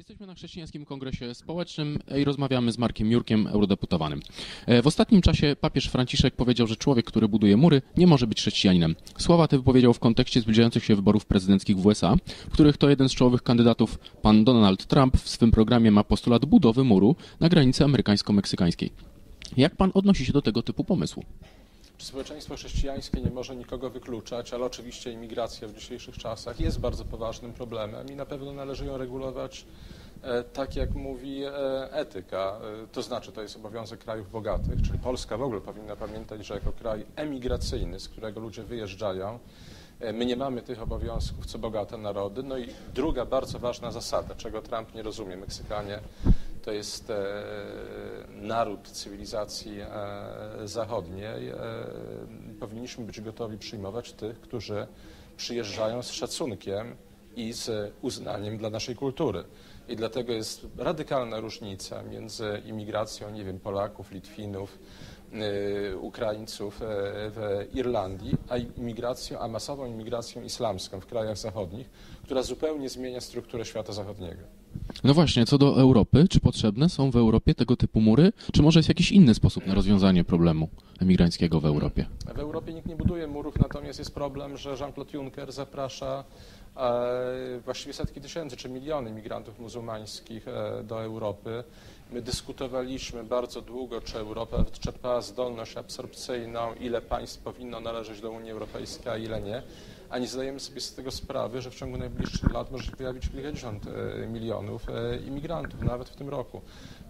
Jesteśmy na Chrześcijańskim Kongresie Społecznym i rozmawiamy z Markiem Jurkiem, eurodeputowanym. E, W ostatnim czasie papież Franciszek powiedział, że człowiek, który buduje mury, nie może być chrześcijaninem. Słowa te wypowiedział w kontekście zbliżających się wyborów prezydenckich w USA, w których to jeden z czołowych kandydatów, pan Donald Trump, w swym programie ma postulat budowy muru na granicy amerykańsko-meksykańskiej. Jak pan odnosi się do tego typu pomysłu? Społeczeństwo chrześcijańskie nie może nikogo wykluczać, ale oczywiście imigracja w dzisiejszych czasach jest bardzo poważnym problemem i na pewno należy ją regulować e, tak, jak mówi e, etyka. E, To znaczy, to jest obowiązek krajów bogatych, czyli Polska w ogóle powinna pamiętać, że jako kraj emigracyjny, z którego ludzie wyjeżdżają, my nie mamy tych obowiązków, co bogate narody. No i druga bardzo ważna zasada, czego Trump nie rozumie, Meksykanie to jest e, naród cywilizacji e, zachodniej. E, powinniśmy być gotowi przyjmować tych, którzy przyjeżdżają z szacunkiem i z uznaniem dla naszej kultury. I dlatego jest radykalna różnica między imigracją, nie wiem, Polaków, Litwinów, Ukraińców e, w Irlandii, a imigracją, a masową imigracją islamską w krajach zachodnich, która zupełnie zmienia strukturę świata zachodniego. No właśnie, co do Europy, czy potrzebne są w Europie tego typu mury, czy może jest jakiś inny sposób na rozwiązanie problemu emigranckiego w Europie? W Europie nikt nie buduje murów, natomiast jest problem, że Jean-Claude Juncker zaprasza właściwie setki tysięcy czy miliony migrantów muzułmańskich e, do Europy. My dyskutowaliśmy bardzo długo, czy Europa wyczerpała zdolność absorpcyjną, ile państw powinno należeć do Unii Europejskiej, a ile nie. A nie zdajemy sobie z tego sprawy, że w ciągu najbliższych lat może się pojawić kilkadziesiąt e, milionów e, imigrantów, nawet w tym roku.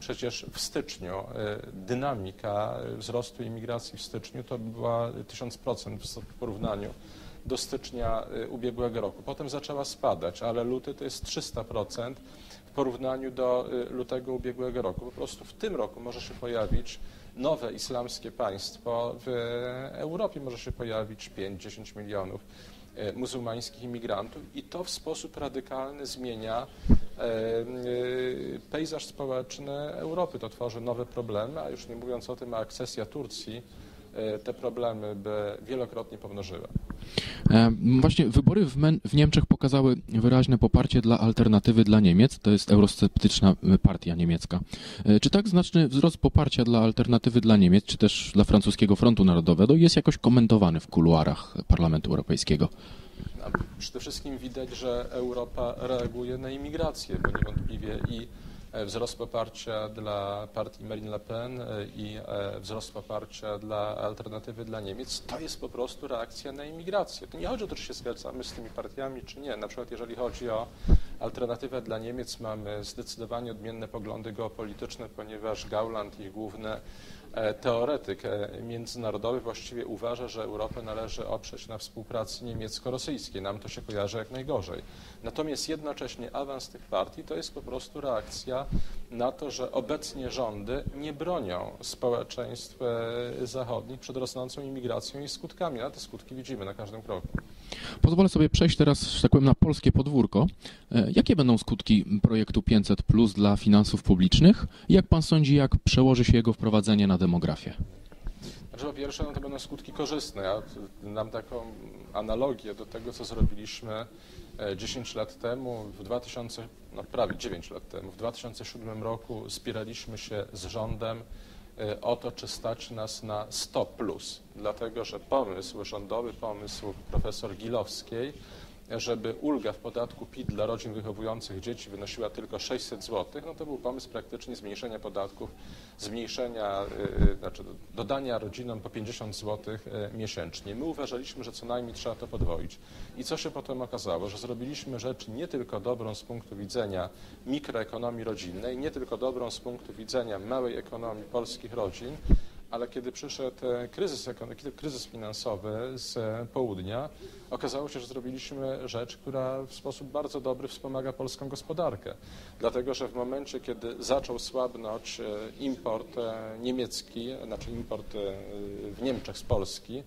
Przecież w styczniu e, dynamika wzrostu imigracji w styczniu to była 1000% w porównaniu do stycznia y, ubiegłego roku. Potem zaczęła spadać, ale luty to jest 300% w porównaniu do y, lutego ubiegłego roku. Po prostu w tym roku może się pojawić nowe islamskie państwo, w Europie może się pojawić 5-10 milionów y, muzułmańskich imigrantów i to w sposób radykalny zmienia pejzaż społeczny Europy. To tworzy nowe problemy, a już nie mówiąc o tym, akcesja Turcji te problemy by wielokrotnie pomnożyła. E, Właśnie wybory w, w Niemczech pokazały wyraźne poparcie dla alternatywy dla Niemiec. To jest eurosceptyczna e, partia niemiecka. E, Czy tak znaczny wzrost poparcia dla alternatywy dla Niemiec, czy też dla francuskiego Frontu Narodowego jest jakoś komentowany w kuluarach Parlamentu Europejskiego? A Przede wszystkim widać, że Europa reaguje na imigrację, bo niewątpliwie i e, wzrost poparcia dla partii Marine Le Pen e, i e, wzrost poparcia dla alternatywy dla Niemiec to jest po prostu reakcja na imigrację. To nie chodzi o to, czy się zgadzamy z tymi partiami, czy nie. Na przykład jeżeli chodzi o alternatywę dla Niemiec, mamy zdecydowanie odmienne poglądy geopolityczne, ponieważ Gauland, ich główny e, teoretyk e, międzynarodowy właściwie uważa, że Europę należy oprzeć na współpracy niemiecko-rosyjskiej. Nam to się kojarzy jak najgorzej. Natomiast jednocześnie awans tych partii to jest po prostu reakcja na to, że obecnie rządy nie bronią społeczeństw e, zachodnich przed rosnącą imigracją i skutkami. A te skutki widzimy na każdym kroku. Pozwolę sobie przejść teraz, że tak powiem, na polskie podwórko. E, Jakie będą skutki projektu 500 Plus dla finansów publicznych? Jak pan sądzi, jak przełoży się jego wprowadzenie na demografię? Znaczy, po pierwsze, no to będą skutki korzystne. Ja taką analogię do tego, co zrobiliśmy e, 10 lat temu, w 2000, no prawie 9 lat temu, w 2007 roku spieraliśmy się z rządem e, o to, czy stać nas na 100 plus, dlatego że pomysł rządowy, pomysł profesor Gilowskiej, żeby ulga w podatku PIT dla rodzin wychowujących dzieci wynosiła tylko 600 zł, no to był pomysł praktycznie zmniejszenia podatków, zmniejszenia, y, znaczy dodania rodzinom po 50 zł y, miesięcznie. My uważaliśmy, że co najmniej trzeba to podwoić. I co się potem okazało? Że zrobiliśmy rzecz nie tylko dobrą z punktu widzenia mikroekonomii rodzinnej, nie tylko dobrą z punktu widzenia małej ekonomii polskich rodzin, ale kiedy przyszedł e, kryzys, kryzys finansowy z e, południa, okazało się, że zrobiliśmy rzecz, która w sposób bardzo dobry wspomaga polską gospodarkę. Dlatego, że w momencie, kiedy zaczął słabnąć e, import niemiecki, znaczy import w Niemczech z Polski,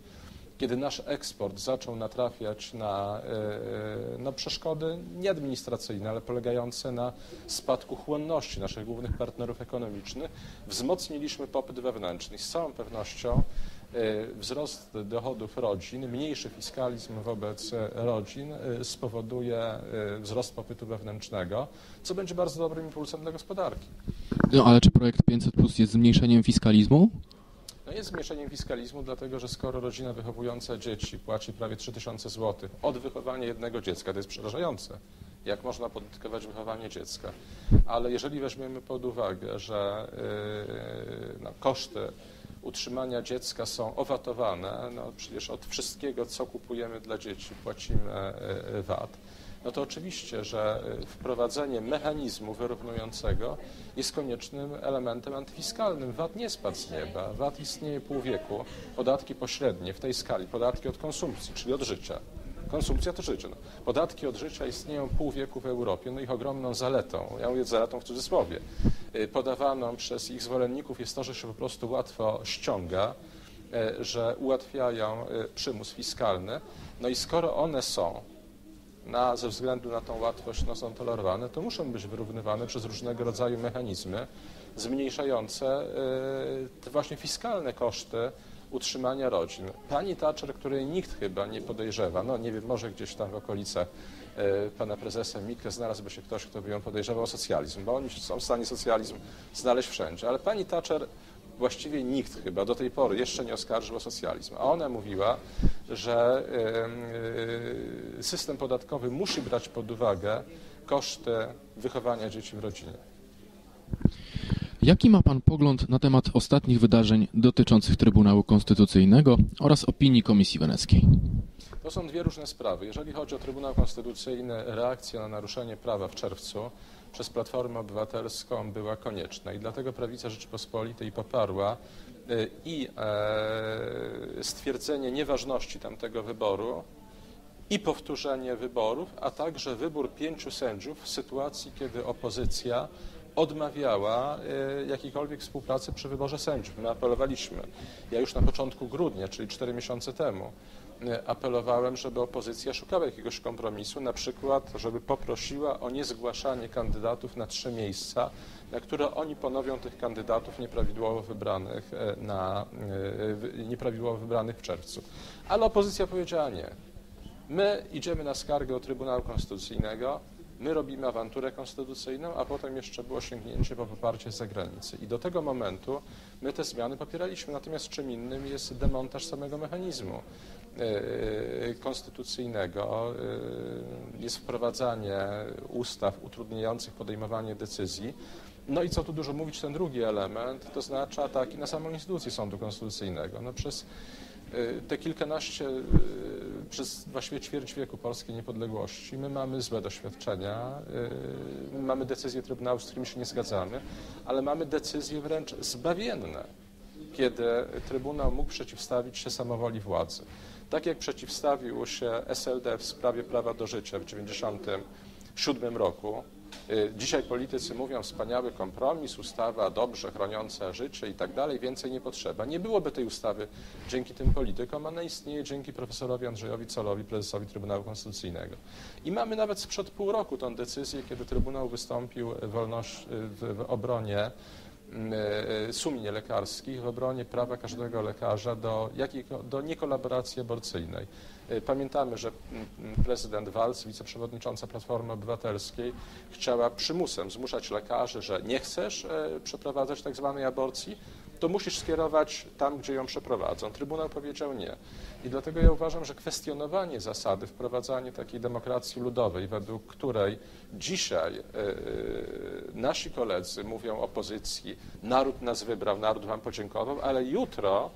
kiedy nasz eksport zaczął natrafiać na e, no, przeszkody nie administracyjne, ale polegające na spadku chłonności naszych głównych partnerów ekonomicznych, wzmocniliśmy popyt wewnętrzny. Z całą pewnością wzrost dochodów rodzin, mniejszy fiskalizm wobec rodzin spowoduje wzrost popytu wewnętrznego, co będzie bardzo dobrym impulsem dla gospodarki. No ale czy projekt 500 Plus jest zmniejszeniem fiskalizmu? No jest zmniejszeniem fiskalizmu, dlatego że skoro rodzina wychowująca dzieci płaci prawie 3000 zł od wychowania jednego dziecka, to jest przerażające, jak można podatkować wychowanie dziecka. Ale jeżeli weźmiemy pod uwagę, że yy, no, koszty utrzymania dziecka są owatowane, no przecież od wszystkiego, co kupujemy dla dzieci, płacimy yy, VAT no to oczywiście, że y, wprowadzenie mechanizmu wyrównującego jest koniecznym elementem antyfiskalnym. VAT nie spadł z nieba. VAT istnieje pół wieku. Podatki pośrednie w tej skali, podatki od konsumpcji, czyli od życia. Konsumpcja to życie. No. Podatki od życia istnieją pół wieku w Europie. No ich ogromną zaletą, ja mówię zaletą w cudzysłowie, y, podawaną przez ich zwolenników jest to, że się po prostu łatwo ściąga, y, że ułatwiają przymus fiskalny. No i skoro one są na, ze względu na tą łatwość no, są tolerowane, to muszą być wyrównywane przez różnego rodzaju mechanizmy zmniejszające y, te właśnie fiskalne koszty utrzymania rodzin. Pani Thatcher, której nikt chyba nie podejrzewa, no nie wiem, może gdzieś tam w okolice y, pana prezesa Mikke znalazłby się ktoś, kto by ją podejrzewał o socjalizm, bo oni są w stanie socjalizm znaleźć wszędzie, ale pani Thatcher właściwie nikt chyba do tej pory jeszcze nie oskarżył o socjalizm, a ona mówiła, że system podatkowy musi brać pod uwagę koszty wychowania dzieci w rodzinie. Jaki ma Pan pogląd na temat ostatnich wydarzeń dotyczących Trybunału Konstytucyjnego oraz opinii Komisji Weneckiej? To są dwie różne sprawy. Jeżeli chodzi o Trybunał Konstytucyjny, reakcja na naruszenie prawa w czerwcu przez Platformę Obywatelską była konieczna i dlatego Prawica Rzeczypospolitej poparła y, i e, stwierdzenie nieważności tamtego wyboru i powtórzenie wyborów, a także wybór pięciu sędziów w sytuacji, kiedy opozycja odmawiała y, jakiejkolwiek współpracy przy wyborze sędziów. My apelowaliśmy. Ja już na początku grudnia, czyli cztery miesiące temu, apelowałem, żeby opozycja szukała jakiegoś kompromisu, na przykład, żeby poprosiła o niezgłaszanie kandydatów na trzy miejsca, na które oni ponowią tych kandydatów nieprawidłowo wybranych, e, na, e, nieprawidłowo wybranych w czerwcu. Ale opozycja powiedziała nie. My idziemy na skargę do Trybunału Konstytucyjnego, my robimy awanturę konstytucyjną, a potem jeszcze było sięgnięcie po poparcie z zagranicy. I do tego momentu my te zmiany popieraliśmy, natomiast czym innym jest demontaż samego mechanizmu. E, konstytucyjnego e, jest wprowadzanie ustaw utrudniających podejmowanie decyzji. No i co tu dużo mówić, ten drugi element, to znaczy ataki na samą instytucję Sądu Konstytucyjnego. No przez e, te kilkanaście, przez właściwie ćwierć wieku polskiej niepodległości my mamy złe doświadczenia, mamy decyzje Trybunału, z którymi się nie zgadzamy, ale mamy decyzje wręcz zbawienne, kiedy Trybunał mógł przeciwstawić się samowoli władzy. Tak jak przeciwstawił się SLD w sprawie prawa do życia w 1997 roku, y, Dzisiaj politycy mówią wspaniały kompromis, ustawa dobrze chroniąca życie i tak dalej, więcej nie potrzeba. Nie byłoby tej ustawy dzięki tym politykom, ona istnieje dzięki profesorowi Andrzejowi Colowi, prezesowi Trybunału Konstytucyjnego. I mamy nawet sprzed pół roku tą decyzję, kiedy Trybunał wystąpił wolność, w, obronie sumień lekarskich w obronie prawa każdego lekarza do, jakiego, do niekolaboracji aborcyjnej. E, pamiętamy, że prezydent Walc, wiceprzewodnicząca Platformy Obywatelskiej, chciała przymusem zmuszać lekarzy, że nie chcesz e, przeprowadzać tak zwanej aborcji, to musisz skierować tam, gdzie ją przeprowadzą. Trybunał powiedział nie. I dlatego ja uważam, że kwestionowanie zasady, wprowadzanie takiej demokracji ludowej, według której dzisiaj yy, nasi koledzy mówią opozycji, naród nas wybrał, naród wam podziękował, ale jutro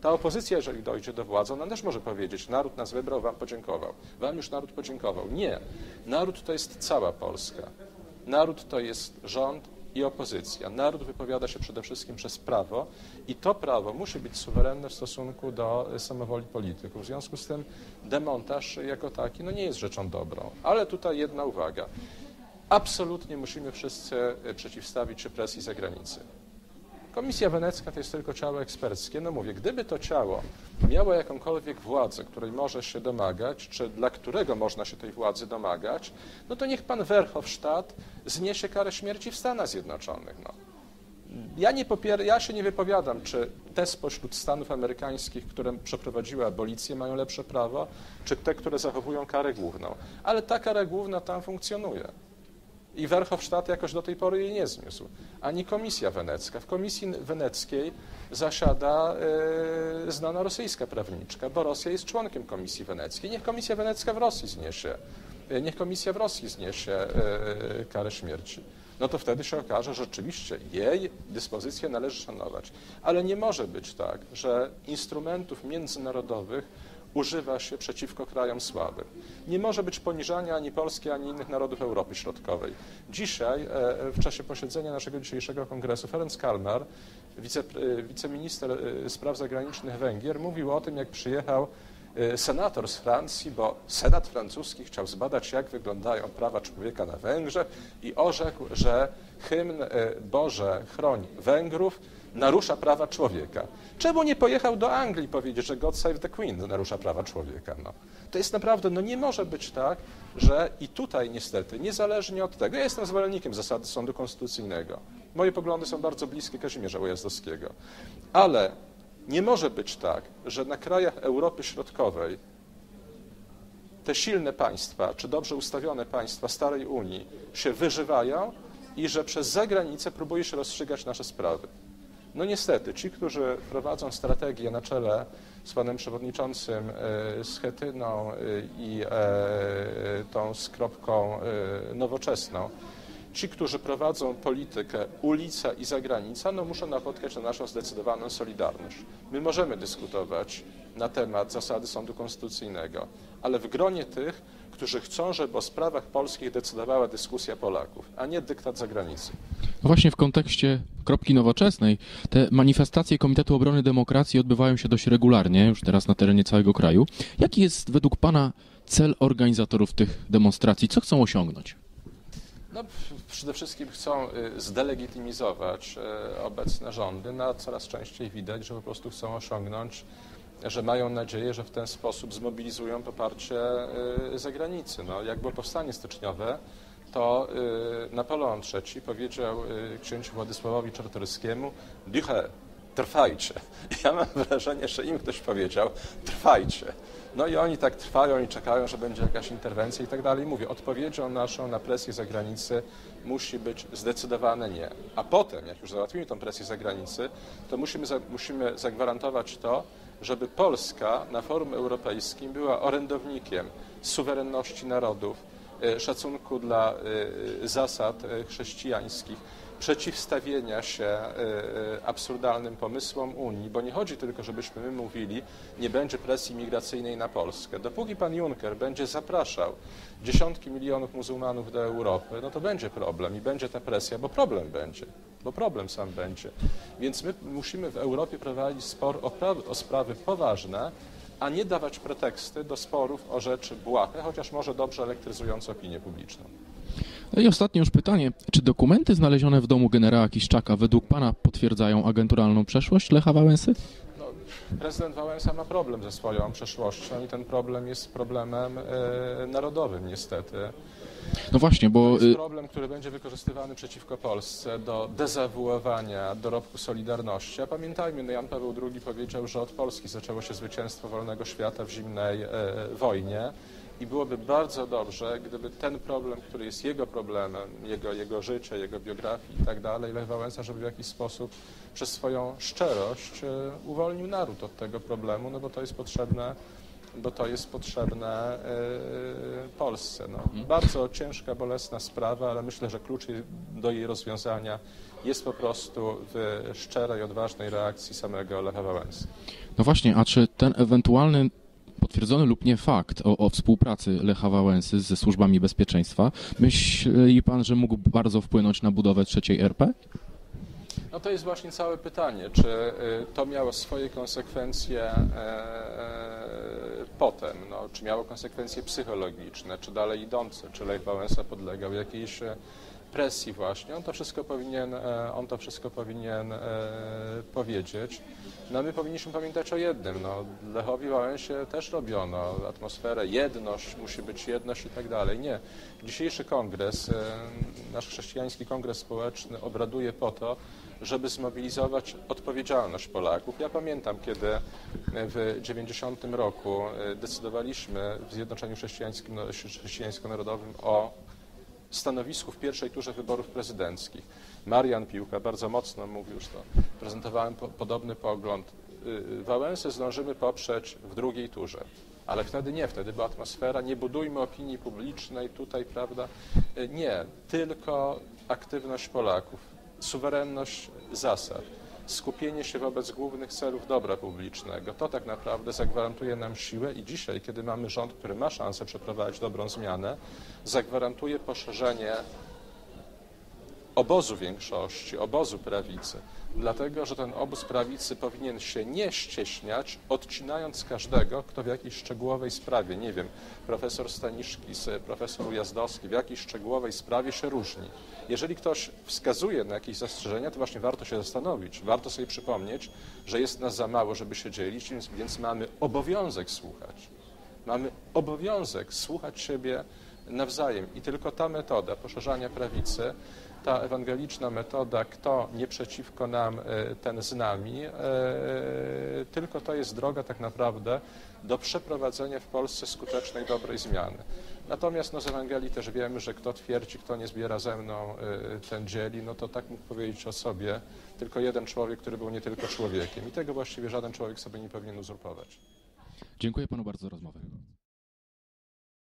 ta opozycja, jeżeli dojdzie do władzy, ona też może powiedzieć, naród nas wybrał, wam podziękował. Wam już naród podziękował. Nie. Naród to jest cała Polska. Naród to jest rząd, i opozycja. Naród wypowiada się przede wszystkim przez prawo i to prawo musi być suwerenne w stosunku do samowoli polityków. W związku z tym demontaż jako taki no nie jest rzeczą dobrą. Ale tutaj jedna uwaga. Absolutnie musimy wszyscy przeciwstawić się presji zagranicy. Komisja Wenecka to jest tylko ciało eksperckie. No mówię, gdyby to ciało miało jakąkolwiek władzę, której może się domagać, czy dla którego można się tej władzy domagać, no to niech pan Verhofstadt zniesie karę śmierci w Stanach Zjednoczonych. No. ja, nie popier- ja się nie wypowiadam, czy te spośród Stanów amerykańskich, które przeprowadziły abolicję, mają lepsze prawo, czy te, które zachowują karę główną. Ale ta kara główna tam funkcjonuje. I Werchowstadt jakoś do tej pory jej nie zniósł. Ani Komisja Wenecka. W Komisji Weneckiej zasiada e, znana rosyjska prawniczka, bo Rosja jest członkiem Komisji Weneckiej. Niech Komisja Wenecka w Rosji zniesie, e, niech Komisja w Rosji zniesie e, karę śmierci. No to wtedy się okaże, że rzeczywiście jej dyspozycje należy szanować. Ale nie może być tak, że instrumentów międzynarodowych używa się przeciwko krajom słabym. Nie może być poniżania ani Polski, ani innych narodów Europy Środkowej. Dzisiaj, e, w czasie posiedzenia naszego dzisiejszego kongresu, Ferenc Kalmar, wice, e, wiceminister e, spraw zagranicznych Węgier, mówił o tym, jak przyjechał senator z Francji, bo senat francuski chciał zbadać, jak wyglądają prawa człowieka na Węgrzech i orzekł, że hymn Boże chroń Węgrów narusza prawa człowieka. Czemu nie pojechał do Anglii powiedzieć, że God Save the Queen narusza prawa człowieka? No. To jest naprawdę, no nie może być tak, że i tutaj niestety, niezależnie od tego, ja jestem zwolennikiem zasady sądu konstytucyjnego. Moje poglądy są bardzo bliskie Kazimierza Ujazdowskiego. Ale nie może być tak, że na krajach Europy Środkowej te silne państwa, czy dobrze ustawione państwa starej Unii się wyżywają i że przez zagranicę próbuje się rozstrzygać nasze sprawy. No niestety, ci, którzy prowadzą strategię na czele z panem przewodniczącym e, Schetyną e, i e, tą skropką nowoczesną, ci, którzy prowadzą politykę ulica i zagranica, no muszą napotkać na naszą zdecydowaną solidarność. My możemy dyskutować na temat zasady sądu konstytucyjnego, ale w gronie tych, którzy chcą, żeby o sprawach polskich decydowała dyskusja Polaków, a nie dyktat zagranicy. No właśnie w kontekście kropki nowoczesnej, te manifestacje Komitetu Obrony Demokracji odbywają się dość regularnie, już teraz na terenie całego kraju. Jaki jest według Pana cel organizatorów tych demonstracji? Co chcą osiągnąć? No, przede wszystkim chcą y, zdelegitymizować y, obecne rządy, no, a coraz częściej widać, że po prostu chcą osiągnąć że mają nadzieję, że w ten sposób zmobilizują poparcie y, zagranicy. No, jak było powstanie styczniowe, to Napoleon III powiedział księciu Władysławowi Czartoryskiemu Duche, trwajcie. Ja mam wrażenie, że im ktoś powiedział trwajcie. No i oni tak trwają i czekają, że będzie jakaś interwencja i tak dalej. Mówię, odpowiedzią naszą na presję zagranicy musi być zdecydowane nie. A potem, jak już załatwimy tą presję zagranicy, to musimy, musimy zagwarantować to, żeby Polska na forum europejskim była orędownikiem suwerenności narodów, e, szacunku dla e, zasad e, chrześcijańskich, przeciwstawienia się absurdalnym pomysłom Unii, bo nie chodzi tylko, żebyśmy my mówili, nie będzie presji migracyjnej na Polskę. Dopóki pan Juncker będzie zapraszał dziesiątki milionów muzułmanów do Europy, no to będzie problem i będzie ta presja, bo problem będzie bo problem sam będzie. Więc my musimy w Europie prowadzić spor o, o sprawy poważne, a nie dawać preteksty do sporów o rzeczy błahe, chociaż może dobrze elektryzujące opinię publiczną. No i ostatnie już pytanie. Czy dokumenty znalezione w domu generała Kiszczaka według Pana potwierdzają agenturalną przeszłość Lecha Wałęsy? No, prezydent Wałęsa ma problem ze swoją przeszłością i ten problem jest problemem e, narodowym niestety. No właśnie, bo... To jest y, problem, który będzie wykorzystywany przeciwko Polsce do dezawuowania dorobku Solidarności. A pamiętajmy, no Jan Paweł II powiedział, że od Polski zaczęło się zwycięstwo wolnego świata w zimnej e, wojnie i byłoby bardzo dobrze, gdyby ten problem, który jest jego problemem, jego, jego życie, jego biografii i tak dalej, Lech Wałęsa, żeby w jakiś sposób przez swoją szczerość e, uwolnił naród od tego problemu, no bo to jest potrzebne bo to jest potrzebne e, Polsce. No, mhm. bardzo ciężka, bolesna sprawa, ale myślę, że klucz do jej rozwiązania jest po prostu w szczerej, odważnej reakcji samego Lecha Wałęsy. No właśnie, a czy ten ewentualny potwierdzony lub nie fakt o, o, współpracy Lecha Wałęsy ze służbami bezpieczeństwa, myśli pan, że mógł bardzo wpłynąć na budowę trzeciej RP? No to jest właśnie całe pytanie, czy y, to miało swoje konsekwencje e, e, potem, no, czy miało konsekwencje psychologiczne, czy dalej idące, czy Lech Wałęsa podlegał jakiejś e, presji właśnie, on to wszystko powinien, e, on to wszystko powinien e, powiedzieć. No my powinniśmy pamiętać o jednym, no Lechowi Wałęsie też robiono atmosferę, jedność, musi być jedność i tak dalej. Nie. Dzisiejszy kongres, e, nasz chrześcijański kongres społeczny obraduje po to, żeby zmobilizować odpowiedzialność Polaków. Ja pamiętam, kiedy w 90 roku decydowaliśmy w Zjednoczeniu Chrześcijańskim, Chrześcijańsko-Narodowym o stanowisku w pierwszej turze wyborów prezydenckich. Marian Piłka bardzo mocno mówił, że to prezentowałem po, podobny pogląd. Y, Wałęsę zdążymy poprzeć w drugiej turze. Ale wtedy nie, wtedy była atmosfera, nie budujmy opinii publicznej tutaj, prawda? Y, Nie, tylko aktywność Polaków, suwerenność zasad, skupienie się wobec głównych celów dobra publicznego. To tak naprawdę zagwarantuje nam siłę i dzisiaj, kiedy mamy rząd, który ma szansę przeprowadzić dobrą zmianę, zagwarantuje poszerzenie obozu większości, obozu prawicy. Dlatego, że ten obóz prawicy powinien się nie ścieśniać, odcinając każdego, kto w jakiejś szczegółowej sprawie, nie wiem, profesor Staniszkis, profesor Ujazdowski, w jakiejś szczegółowej sprawie się różni. Jeżeli ktoś wskazuje na jakieś zastrzeżenia, to właśnie warto się zastanowić, warto sobie przypomnieć, że jest nas za mało, żeby się dzielić, więc, więc mamy obowiązek słuchać. Mamy obowiązek słuchać siebie nawzajem i tylko ta metoda poszerzania prawicy, ta ewangeliczna metoda, kto nie przeciwko nam, e, ten z nami, e, tylko to jest droga tak naprawdę do przeprowadzenia w Polsce skutecznej, dobrej zmiany. Natomiast no, z Ewangelii też wiemy, że kto twierdzi, kto nie zbiera ze mną, e, ten dzieli, no to tak mógł powiedzieć o sobie tylko jeden człowiek, który był nie tylko człowiekiem. I tego właściwie żaden człowiek sobie nie powinien uzurpować. Dziękuję panu bardzo za rozmowę.